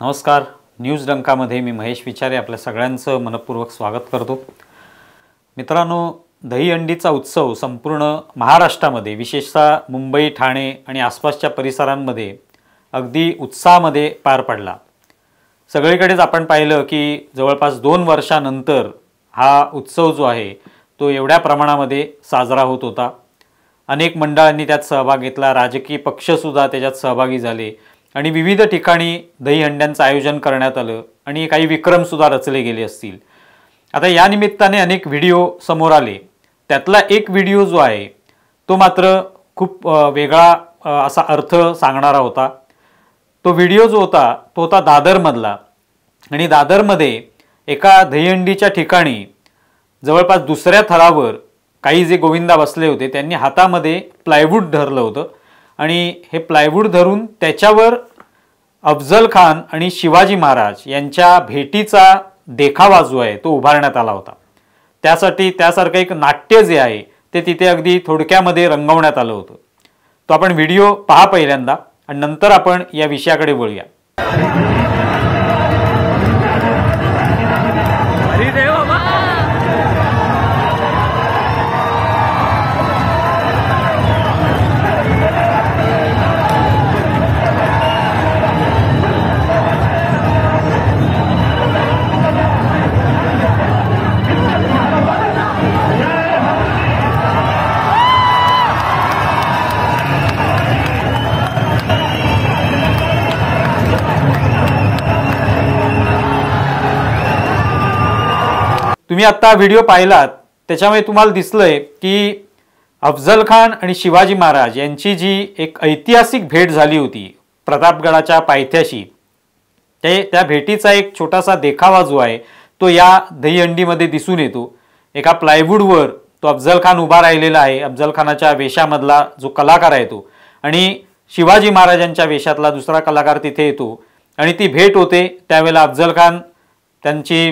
नमस्कार. न्यूज डंकामध्ये मी महेश विचारे आपल्या सगळ्यांचं मनपूर्वक स्वागत करतो. मित्रांनो दहीहंडीचा उत्सव संपूर्ण महाराष्ट्रामध्ये विशेषतः मुंबई ठाणे आणि आसपासच्या परिसरांमध्ये अगदी उत्साहामध्ये पार पडला. सगळीकडेच आपण पाहिलं की जवळपास दोन वर्षानंतर हा उत्सव जो आहे तो एवढ्या प्रमाणामध्ये साजरा होत होता. अनेक मंडळांनी त्यात सहभाग घेतला राजकीय पक्षसुद्धा त्याच्यात सहभागी झाले. आणि विविध ठिकाणी दहीहंड्यांचं आयोजन करण्यात आलं आणि काही विक्रमसुद्धा रचले गेले असतील. आता या निमित्ताने अनेक व्हिडिओ समोर आले. त्यातला एक व्हिडिओ जो आहे तो मात्र खूप वेगळा असा अर्थ सांगणारा होता. तो व्हिडिओ जो होता तो होता दादरमधला. आणि दादरमध्ये एका दहीहंडीच्या ठिकाणी जवळपास दुसऱ्या थरावर काही जे गोविंदा बसले होते त्यांनी हातामध्ये प्लायवूड धरलं होतं. आणि हे प्लायवूड धरून त्याच्यावर अफजल खान आणि शिवाजी महाराज यांच्या भेटीचा देखावा जो आहे तो उभारण्यात आला होता. त्यासाठी त्यासारखं एक नाट्य जे आहे ते तिथे अगदी थोडक्यामध्ये रंगवण्यात आलं होतं. तो आपण व्हिडिओ पहा पहिल्यांदा आणि नंतर आपण या विषयाकडे वळूया. तुम्ही आत्ता व्हिडिओ पाहिलात त्याच्यामुळे तुम्हाला दिसलंय की अफजल खान आणि शिवाजी महाराज यांची जी एक ऐतिहासिक भेट झाली होती प्रतापगडाच्या पायथ्याशी ते त्या भेटीचा एक छोटासा देखावा जो आहे तो या दहीहंडीमध्ये दिसून येतो. एका प्लायवूडवर तो अफजल खान उभा राहिलेला आहे अफजल खानाच्या वेशामधला जो कलाकार आहे तो. आणि शिवाजी महाराजांच्या वेशातला दुसरा कलाकार तिथे येतो. आणि ती भेट होते त्यावेळेला अफजल खान त्यांची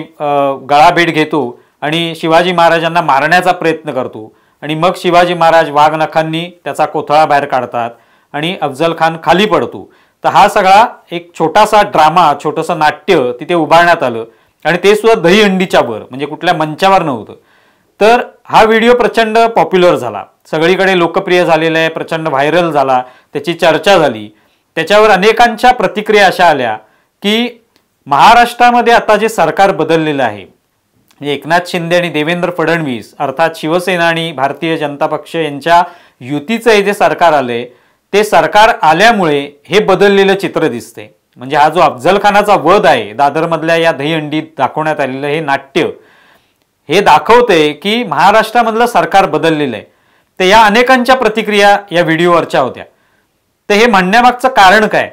गळाभेट घेतो आणि शिवाजी महाराजांना मारण्याचा प्रयत्न करतो. आणि मग शिवाजी महाराज वाघनखांनी त्याचा कोथळा बाहेर काढतात आणि अफजल खान खाली पडतो. तर हा सगळा एक छोटासा ड्रामा छोटंसं नाट्य तिथे उभारण्यात आलं. आणि ते सुद्धा दहीहंडीच्या वर म्हणजे कुठल्या मंचावर नव्हतं. तर हा व्हिडिओ प्रचंड पॉप्युलर झाला. सगळीकडे लोकप्रिय झालेला आहे प्रचंड व्हायरल झाला त्याची चर्चा झाली. त्याच्यावर अनेकांच्या प्रतिक्रिया अशा आल्या की महाराष्ट्रामध्ये आता जे सरकार बदललेलं आहे एकनाथ शिंदे आणि देवेंद्र फडणवीस अर्थात शिवसेना आणि भारतीय जनता पक्ष यांच्या युतीचं हे जे सरकार आलंय ते सरकार आल्यामुळे हे बदललेलं चित्र दिसते. म्हणजे हा जो अफजल खानाचा वध आहे दादरमधल्या या दहीहंडीत दाखवण्यात आलेलं हे नाट्य हे दाखवते की महाराष्ट्रामधलं सरकार बदललेलं आहे. तर या अनेकांच्या प्रतिक्रिया या व्हिडिओवरच्या होत्या. तर हे म्हणण्यामागचं कारण काय?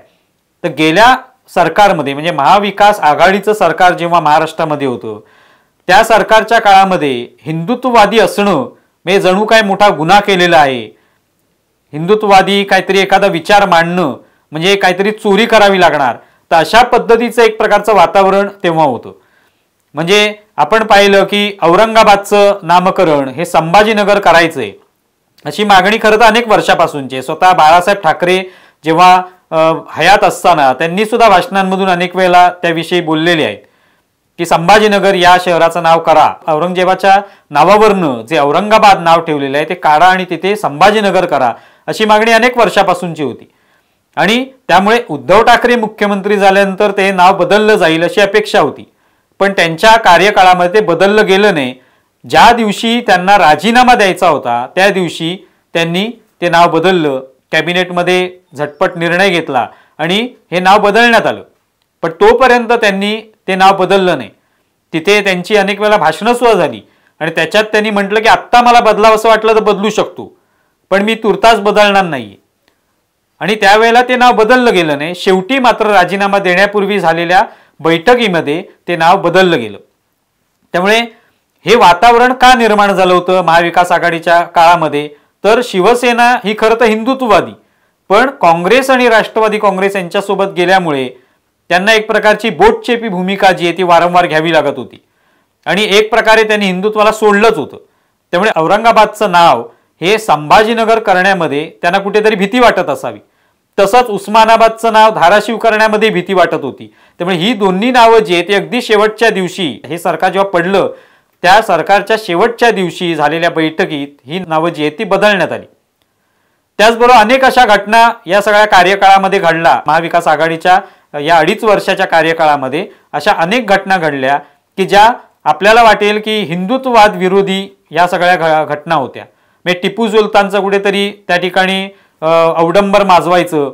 तर गेल्या सरकारमध्ये म्हणजे महाविकास आघाडीचं सरकार जेव्हा महाराष्ट्रामध्ये होतं त्या सरकारच्या काळामध्ये हिंदुत्ववादी असणं हे जणू काय मोठा गुन्हा केलेला आहे. हिंदुत्ववादी काहीतरी एखादा विचार मांडणं म्हणजे काहीतरी चोरी करावी लागणार. तर अशा पद्धतीचं एक प्रकारचं वातावरण तेव्हा होतं. म्हणजे आपण पाहिलं की औरंगाबादचं नामकरण हे संभाजीनगर करायचंय. अशी मागणी खरं तर अनेक वर्षापासूनची आहे. स्वतः बाळासाहेब ठाकरे जेव्हा हयात असताना त्यांनी सुद्धा भाषणांमधून अनेक वेळेला त्याविषयी बोललेले आहेत. की संभाजीनगर या शहराचं नाव करा. औरंगजेबाच्या नावावरनं जे औरंगाबाद नाव ठेवलेलं आहे ते काढा आणि तिथे संभाजीनगर करा अशी मागणी अनेक वर्षापासूनची होती. आणि त्यामुळे उद्धव ठाकरे मुख्यमंत्री झाल्यानंतर ते नाव बदललं जाईल अशी अपेक्षा होती. पण त्यांच्या कार्यकाळामध्ये ते बदललं गेलं नाही. ज्या दिवशी त्यांना राजीनामा द्यायचा होता त्या दिवशी त्यांनी ते नाव बदललं. कॅबिनेटमध्ये झटपट निर्णय घेतला आणि हे नाव बदलण्यात आलं. पण तोपर्यंत त्यांनी ते नाव बदललं नाही. तिथे त्यांची अनेक वेळा भाषणं सुद्धा झाली आणि त्याच्यात त्यांनी म्हटलं की आत्ता मला बदलावं असं वाटलं तर बदलू शकतो पण मी तुर्तास बदलणार नाही आणि त्यावेळेला ते नाव बदललं गेलं नाही. शेवटी मात्र राजीनामा देण्यापूर्वी झालेल्या बैठकीमध्ये ते नाव बदललं गेलं. त्यामुळे हे वातावरण का निर्माण झालं होतं? महाविकास आघाडीच्या काळामध्ये तर शिवसेना ही खरं तर हिंदुत्ववादी. पण काँग्रेस आणि राष्ट्रवादी काँग्रेस यांच्यासोबत गेल्यामुळे त्यांना एक प्रकारची बोटचेपी भूमिका जी आहे ती वारंवार घ्यावी लागत होती. आणि एक प्रकारे त्यांनी हिंदुत्वाला सोडलंच होतं. त्यामुळे औरंगाबादचं नाव हे संभाजीनगर करण्यामध्ये त्यांना कुठेतरी भीती वाटत असावी. तसंच उस्मानाबादचं नाव धाराशिव करण्यामध्ये भीती वाटत होती. त्यामुळे ही दोन्ही नावं जी आहेत ती अगदी शेवटच्या दिवशी हे सरकार जेव्हा पडलं त्या सरकारच्या शेवटच्या दिवशी झालेल्या बैठकीत ही नावं जी आहेत ती बदलण्यात आली. त्याचबरोबर अनेक अशा घटना या सगळ्या कार्यकाळामध्ये घडला महाविकास आघाडीच्या या अडीच वर्षाच्या कार्यकाळामध्ये अशा अनेक घटना घडल्या की ज्या आपल्याला वाटेल की हिंदुत्ववाद विरोधी या सगळ्या घटना होत्या. म्हणजे टिपू सुलतानचं कुठेतरी त्या ठिकाणी अवडंबर माजवायचं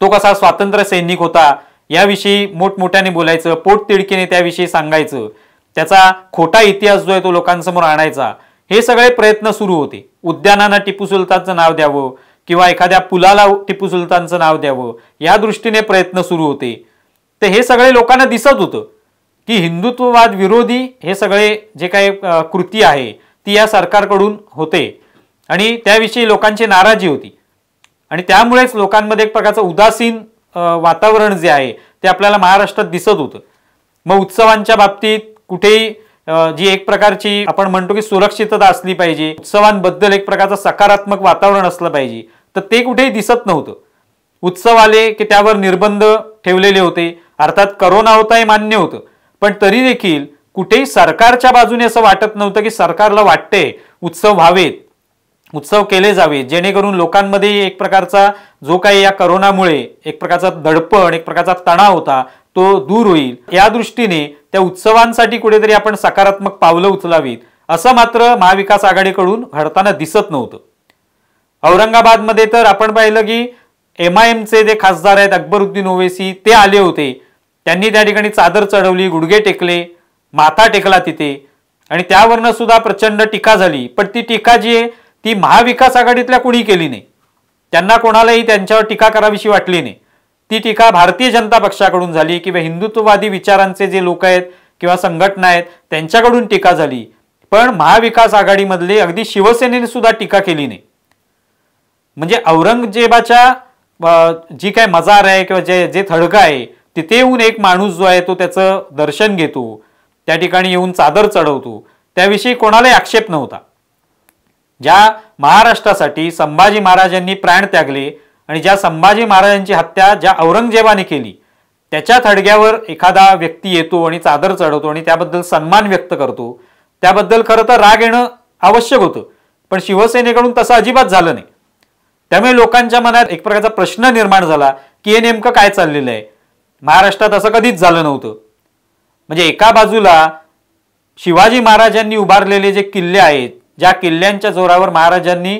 तो कसा स्वातंत्र्य सैनिक होता याविषयी मोठमोठ्याने बोलायचं पोट तिडकीने त्याविषयी सांगायचं त्याचा खोटा इतिहास जो आहे तो लोकांसमोर आणायचा हे सगळे प्रयत्न सुरू होते. उद्यानांना टिपू सुलतानचं नाव द्यावं किंवा एखाद्या पुलाला टिपू सुलतानचं नाव द्यावं या दृष्टीने प्रयत्न सुरू होते. तर हे सगळे लोकांना दिसत होतं की हिंदुत्ववाद विरोधी हे सगळे जे काही कृती आहे ती या सरकारकडून होते. आणि त्याविषयी लोकांची नाराजी होती. आणि त्यामुळेच लोकांमध्ये एक प्रकारचं उदासीन वातावरण जे आहे ते आपल्याला महाराष्ट्रात दिसत होतं. मग उत्सवांच्या बाबतीत कुठेही जी एक प्रकारची आपण म्हणतो की सुरक्षितता असली पाहिजे उत्सवांबद्दल एक प्रकारचं सकारात्मक वातावरण असलं पाहिजे तर ते कुठेही दिसत नव्हतं. उत्सव आले की त्यावर निर्बंध ठेवलेले होते. अर्थात करोना होता हे मान्य होतं. पण तरी देखील कुठेही सरकारच्या बाजूने असं वाटत नव्हतं की सरकारला वाटते उत्सव व्हावेत उत्सव केले जावेत. जेणेकरून लोकांमध्ये एक प्रकारचा जो काही या करोनामुळे एक प्रकारचा दडपण एक प्रकारचा तणाव होता तो दूर होईल. या दृष्टीने त्या उत्सवांसाठी कुठेतरी आपण सकारात्मक पावलं उचलावीत. असं मात्र महाविकास आघाडीकडून घडताना दिसत नव्हतं. औरंगाबादमध्ये तर आपण पाहिलं की एम आय एमचे जे खासदार आहेत अकबरुद्दीन ओवेसी ते आले होते. त्यांनी त्या ठिकाणी चादर चढवली गुडघे टेकले माथा टेकला तिथे. आणि त्यावरनं सुद्धा प्रचंड टीका झाली. पण ती टीका जी आहे ती महाविकास आघाडीतल्या कुणी केली नाही. त्यांना कोणालाही त्यांच्यावर टीका करावीशी वाटली नाही. ती टीका भारतीय जनता पक्षाकडून झाली किंवा हिंदुत्ववादी विचारांचे जे लोक आहेत किंवा संघटना आहेत त्यांच्याकडून टीका झाली. पण महाविकास आघाडीमधले अगदी शिवसेनेने सुद्धा टीका केली नाही. म्हणजे औरंगजेबाच्या जी काय मजार आहे किंवा जे जे थडकं आहे तिथे येऊन एक माणूस जो आहे तो त्याचं दर्शन घेतो त्या ठिकाणी येऊन चादर चढवतो त्याविषयी कोणालाही आक्षेप नव्हता. ज्या महाराष्ट्रासाठी संभाजी महाराजांनी प्राण त्यागले आणि ज्या संभाजी महाराजांची हत्या ज्या औरंगजेबाने केली त्याच्या थडग्यावर एखादा व्यक्ती येतो आणि चादर चढवतो आणि त्याबद्दल सन्मान व्यक्त करतो त्याबद्दल खरं तर राग येणं आवश्यक होतं. पण शिवसेनेकडून तसं अजिबात झालं नाही. त्यामुळे लोकांच्या मनात एक प्रकारचा प्रश्न निर्माण झाला की हे नेमकं काय चाललेलं आहे. महाराष्ट्रात असं कधीच झालं नव्हतं. म्हणजे एका बाजूला शिवाजी महाराजांनी उभारलेले जे किल्ले आहेत ज्या किल्ल्यांच्या जोरावर महाराजांनी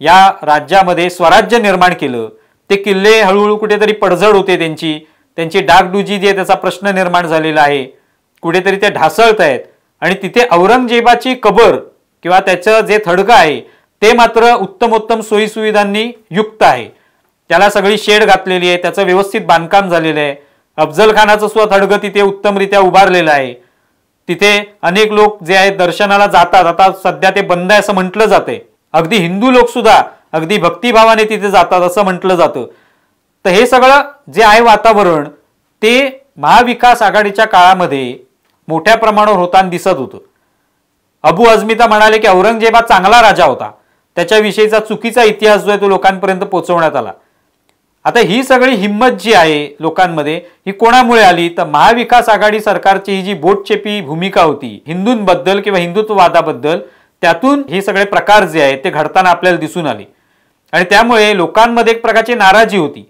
या राज्यामध्ये स्वराज्य निर्माण केलं. ते किल्ले हळूहळू कुठेतरी पडझड होते त्यांची. त्यांची डागडुजी जी आहे त्याचा प्रश्न निर्माण झालेला आहे. कुठेतरी ते ढासळत आहेत. आणि तिथे औरंगजेबाची कबर किंवा त्याचं जे थडकं आहे ते मात्र उत्तमोत्तम सोयीसुविधांनी युक्त आहे. त्याला सगळी शेड घातलेली आहे त्याचं व्यवस्थित बांधकाम झालेलं आहे. अफजल खानाचं सुद्धा थडगं तिथे उत्तमरित्या उभारलेलं आहे. तिथे अनेक लोक जे आहेत दर्शनाला जातात. आता सध्या ते बंद आहे असं म्हटलं जाते अगदी हिंदू लोकसुद्धा अगदी भक्तिभावाने तिथे जातात असं म्हटलं जातं. तर हे सगळं जे आहे वातावरण ते महाविकास आघाडीच्या काळामध्ये मोठ्या प्रमाणावर होताना दिसत होतं. अबू अजमिता म्हणाले की औरंगजेब हा चांगला राजा होता. त्याच्याविषयीचा चुकीचा इतिहास जो आहे तो लोकांपर्यंत पोहोचवण्यात आला. आता ही सगळी हिंमत जी आहे लोकांमध्ये ही कोणामुळे आली? तर महाविकास आघाडी सरकारची ही जी बोटचेपी भूमिका होती हिंदूंबद्दल किंवा हिंदुत्ववादाबद्दल त्यातून हे सगळे प्रकार जे आहेत ते घडताना आपल्याला दिसून आले. आणि त्यामुळे लोकांमध्ये एक प्रकारची नाराजी होती.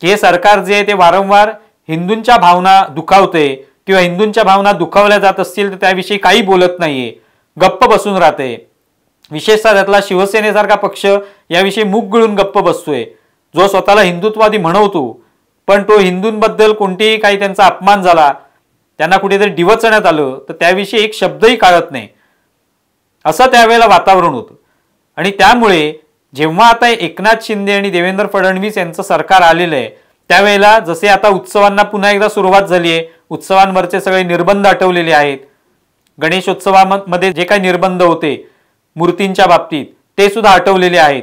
की हे सरकार जे आहे ते वारंवार हिंदूंच्या भावना दुखावते किंवा हिंदूंच्या भावना दुखावल्या जात असतील तर त्याविषयी काही बोलत नाहीये. गप्प बसून राहते. विशेषतः त्यातला शिवसेनेसारखा पक्ष याविषयी मुख गळून गप्प बसतोय. जो स्वतःला हिंदुत्वादी म्हणवतो पण तो हिंदूंबद्दल कोणतीही काही त्यांचा अपमान झाला त्यांना कुठेतरी डिवचण्यात आलं तर त्याविषयी एक शब्दही काढत नाही. असं त्यावेळेला वातावरण होतं. आणि त्यामुळे जेव्हा आता एकनाथ शिंदे आणि देवेंद्र फडणवीस यांचं सरकार आलेलं आहे त्यावेळेला जसे आता उत्सवांना पुन्हा एकदा सुरुवात झाली आहे उत्सवांवरचे सगळे निर्बंध आठवलेले आहेत. गणेशोत्सवामध्ये जे काही निर्बंध होते मूर्तींच्या बाबतीत ते सुद्धा आठवलेले आहेत.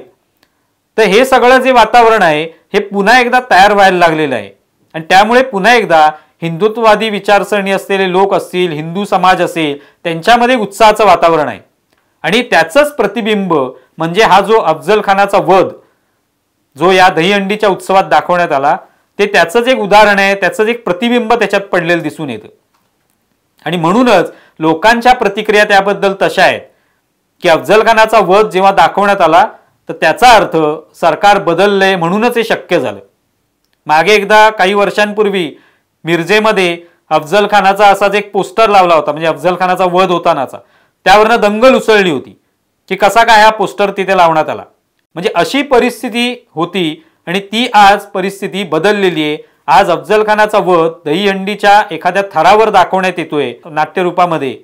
तर हे सगळं जे वातावरण आहे हे पुन्हा एकदा तयार व्हायला लागलेलं आहे. आणि त्यामुळे पुन्हा एकदा हिंदुत्ववादी विचारसरणी असलेले लोक असतील हिंदू समाज असेल त्यांच्यामध्ये उत्साहाचं वातावरण आहे. आणि त्याचंच प्रतिबिंब म्हणजे हा जो अफजल खानाचा वध जो या दहीहंडीच्या उत्सवात दाखवण्यात आला ते त्याचंच एक उदाहरण आहे त्याचंच एक प्रतिबिंब त्याच्यात पडलेलं दिसून येतं. आणि म्हणूनच लोकांच्या प्रतिक्रिया त्याबद्दल तशा आहेत की अफजल खानाचा वध जेव्हा दाखवण्यात आला तर त्याचा अर्थ सरकार बदललंय म्हणूनच हे शक्य झालं. मागे एकदा काही वर्षांपूर्वी मिरजेमध्ये अफजल खानाचा असाच एक पोस्टर लावला होता म्हणजे अफजल खानाचा वध होतानाचा. त्यावरनं दंगल उसळली होती. की कसा काय हा पोस्टर तिथे लावण्यात आला? म्हणजे अशी परिस्थिती होती आणि ती आज परिस्थिती बदललेली आहे. आज अफजल खानाचा वध दहीहंडीच्या एखाद्या थरावर दाखवण्यात येतोय नाट्यरूपामध्ये.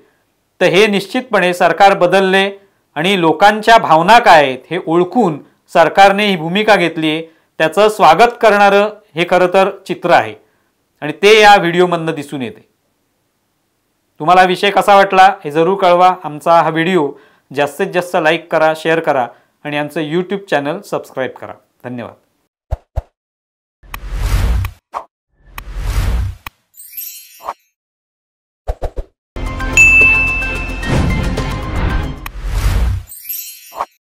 तर हे निश्चितपणे सरकार बदलले आणि लोकांच्या भावना काय आहेत हे ओळखून सरकारने ही भूमिका घेतली आहे. त्याचं स्वागत करणारं हे खरं तर चित्र आहे. आणि ते या व्हिडिओमधनं दिसून येते. तुम्हाला विषय कसा वाटला हे जरूर कळवा. आमचा हा व्हिडिओ जास्तीत जास्त लाईक करा शेअर करा आणि आमचं यूट्यूब चॅनल सबस्क्राईब करा. धन्यवाद.